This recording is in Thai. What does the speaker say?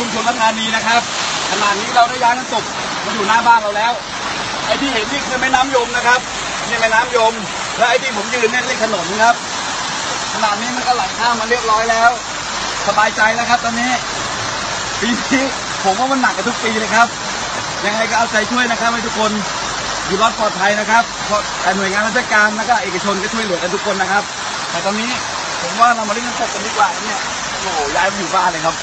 ชุมชนพัฒนานีนะครับขณะนี้เราได้ย้ายน้ำตกมาอยู่หน้าบ้านเราแล้ว ไอ้ที่เห็นนี่คือแม่น้ำยมนะครับนี่แม่น้ำยม และไอ้ที่ผมยืนเนี่ยเรียกถนนครับขณะนี้มันก็ไหลข้ามมาเรียบร้อยแล้ว สบายใจแล้วครับ ตอนนี้ปีนี้ผมว่ามันหนักกับทุกปีเลยครับ ยังไงก็เอาใจช่วยนะครับให้ทุกคนอยู่รอดปลอดภัยนะครับเพราะแต่หน่วยงานราชการแล้วก็เอกชนก็ช่วยเหลือกันทุกคนนะครับ แต่ตอนนี้ผมว่าเรามาเล่นน้ำตกกันดีกว่าเนี่ยโอ้โหย้ายมาอยู่บ้านเลยครับ